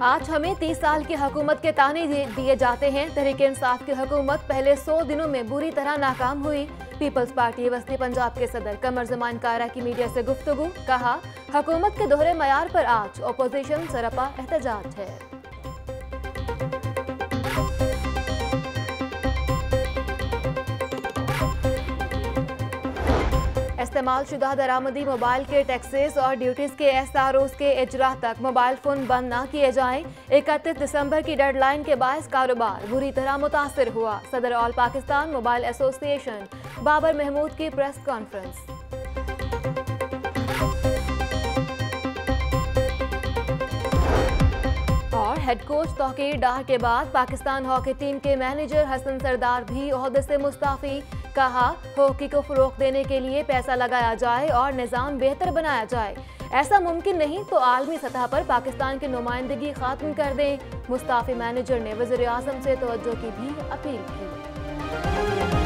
آج ہمیں تیس سال کی حکومت کے تانے دیے جاتے ہیں۔ تحریک انصاف کی حکومت پہلے سو دنوں میں بری طرح ناکام ہوئی۔ پیپلز پارٹی وسطی پنجاب کے صدر کمر زمان کارا کی میڈیا سے گفتگو، کہا، حکومت کے دوہرے معیار پر آج اپوزیشن سرپا احتجاج ہے۔ استعمال شدہ درآمدی موبائل کے ٹیکسز اور ڈیوٹیز کے ایس آر اوز کے اجرا تک موبائل فون بند نہ کیے جائیں، اکتیس دسمبر کی ڈیڈ لائن کے باعث کاروبار بری طرح متاثر ہوا، صدر آل پاکستان موبائل ایسوسی ایشن بابر محمود کی پریس کانفرنس۔ اور ہیڈ کوچ توقیر ڈار کے بعد پاکستان ہاکی ٹیم کے مینیجر حسن سردار بھی عہدے سے مستعفی۔ کہا ہاکی کو فروغ دینے کے لیے پیسہ لگایا جائے اور نظام بہتر بنایا جائے۔ ایسا ممکن نہیں تو عالمی سطح پر پاکستان کی نمائندگی ختم کر دیں۔ مستعفی مینیجر نے وزیر اعظم سے توجہ کی بھی اپیل کی۔